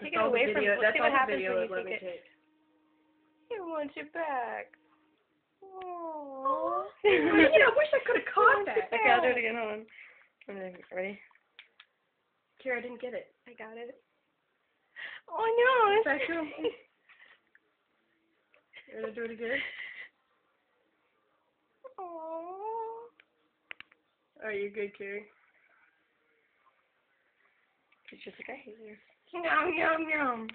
take it away video, from. That's what happens video you take it. take. He wants it back. Aww. yeah, I wish I could have caught that. Okay, I'll do it again. Hold on. Ready? Kira, I didn't get it. I got it. Oh no! Is that cool? You're to do it again? Are you good, Carrie? It's just like I hate you. Yum yum yum.